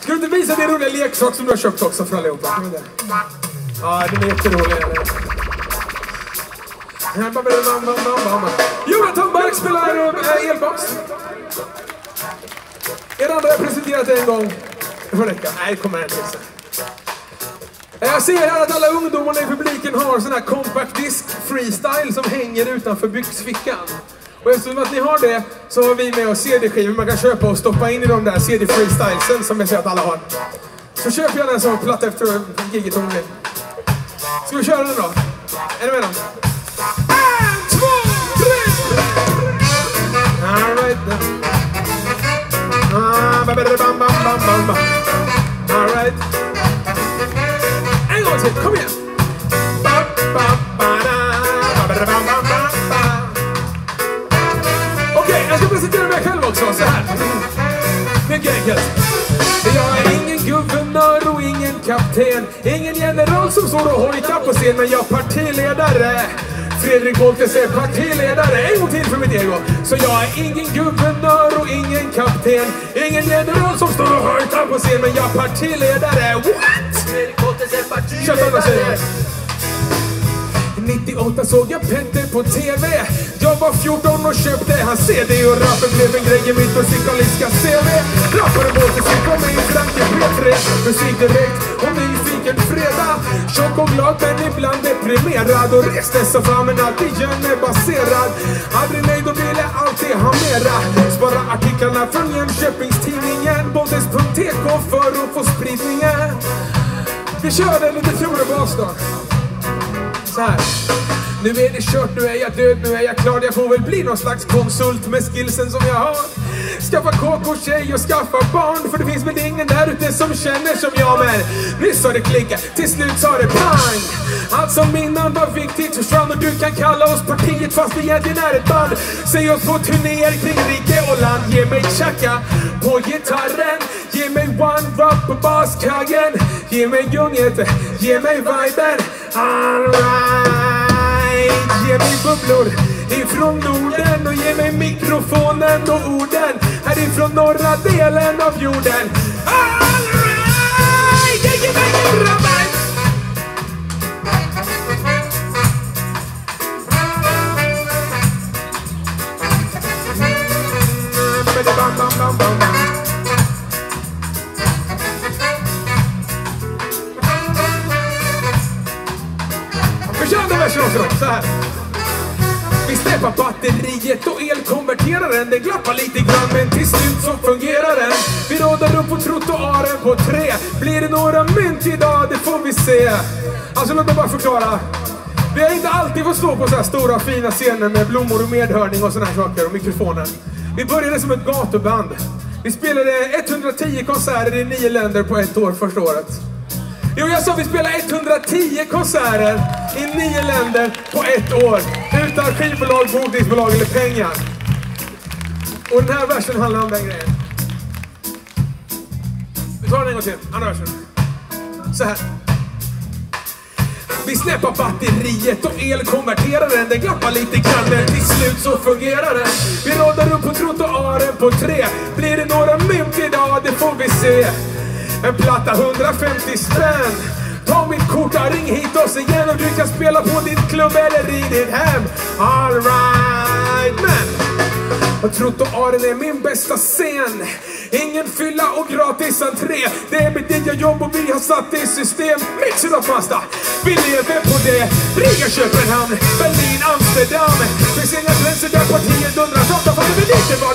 Ska du inte visa din roliga leksak som du har köpt också för allihopa? Ja, den är jätterolig. Jonathan Bark spelar äh, elbas. Er andra har jag presenterat en gång. Det får räcka. Nej, det kommer en till sen. Jag ser här att alla ungdomarna i publiken har sån här compact disc freestyle som hänger utanför byxfickan. Och eftersom att ni har det så har vi med oss CD-skivor man kan köpa och stoppa in i de där CD-freestylesen som jag ser att alla har. Så köp gärna en sån platta efter giget om ni vill. Ska vi köra den då? Är ni med då? En, två, tre! All right then. Ah, All right. Också, så här. Mycket enkelt. Jag är ingen guvernör och ingen kapten. Ingen general som står och hojtar på scen, men jag är partiledare. Fredrik Boltes är partiledare. En gång till för mitt ego. Så jag är ingen guvernör och ingen kapten. Ingen general som står och hojtar på scen, men jag är partiledare. What? Fredrik Boltes är partiledare. 98 såg jag Petter på TV. Jag var 14 och köpte hans CD och rappen blev en grej i mitt musikaliska CV. Rapparen Båten som kom in Franke P3. Musik direkt och nyfiken fredag. Tjock och glad men ibland deprimerad och reste soffan alltid är baserad. Aldrig nöjd och ville alltid ha mera. Spara artiklarna från Jönköpingstidningen Bondes.eko för att få spridningen. Vi körde lite fjolebas då. Så här. Nu är det kört, nu är jag död, nu är jag klar. Jag får väl bli någon slags konsult med skillsen som jag har. Skaffa kåk och tjej och skaffa barn. För det finns väl ingen där ute som känner som jag. Men nyss har det klickat, till slut sa det pang. Allt som innan var viktigt försvann och du kan kalla oss partiet fast vi egentligen är ett band. Säg oss på turnéer kring rike och land. Ge mig tjacka på gitarren. Ge mig one rock på baskaggen. Ge mig gunget, ge mig viben. Alright. Ge mig bubblor ifrån Norden och ge mig mikrofonen och orden härifrån norra delen av jorden. Alright! Vi kör versen också så här. Vi släpar batteriet och elkonverteraren. Den glappar lite grann men till slut så fungerar den. Vi radar upp på trottoaren på tre. Blir det några mynt idag? Det får vi se. Alltså låt mig bara förklara. Vi har inte alltid fått stå på så här stora fina scener med blommor och medhörning och såna här saker och mikrofoner. Vi började som ett gatuband. Vi spelade 110 konserter i nio länder på ett år första året. Jo, jag sa vi spelar 110 konserter i nio länder på ett år. Utan skivbolag, bokningsbolag eller pengar. Och den här versen handlar om den grejen. Vi tar den en gång till. Andra versen. Så här. Vi släpper batteriet och elkonverteraren. Den glappar lite grann men till slut så fungerar den. Vi radar upp på trottoaren på tre. Blir det några mynt idag? Det får vi se. En platta 150 spänn. Ta mitt kort, och ring hit oss igen och du kan spela på din klubb eller i ditt hem. Alright, men och trottoaren är min bästa scen. Ingen fylla och gratis entré. Det är mitt nya jobb och vi har satt det i system. Mixen och pasta, vi lever på det. Riga, Köpenhamn, Berlin, Amsterdam. Finns inga gränser där partiet undrar. Så de fattar väl lite vad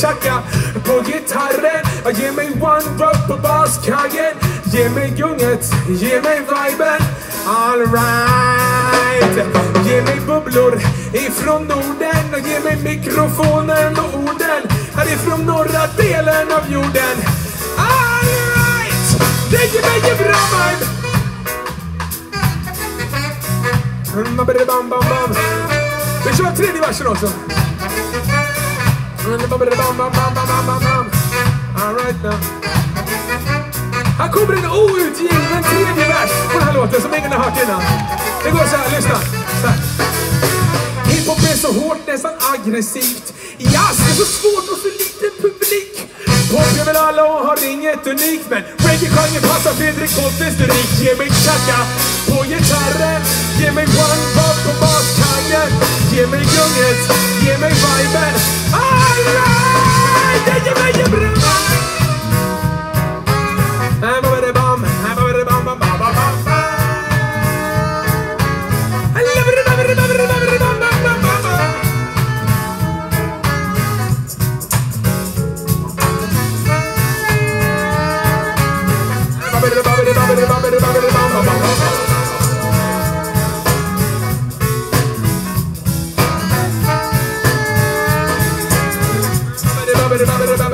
tjacka på gitarren. Ge mig one drop på baskajen. Ge mig gunget, ge mig viben. Alright. Ge mig bubblor ifrån Norden och ge mig mikrofonen och orden härifrån norra delen av jorden. Alright! Det ger mig en bra vibe! Mm, bam, bam, bam. Vi kör tredje versen också. Alright now. Här kommer en outgiven tredje vers på den här låten som ingen har hört innan. Det går så här, lyssna. Så här. aggressivt. Jazz är så svårt och så liten publik. Pop är väl alla och har inget unikt men reggae-genren passar Fredrik Holtes lyrik. Ge mig chaka på gitarren, ge mig one pop på baskajen. Ge mig gunget, ge mig viben. Alright! Det ger mig en bra I'm a bit bum, I'm a bit bum, bum, bum, bum, bum, bum. I love it, love it, love it, baby, baby, baby.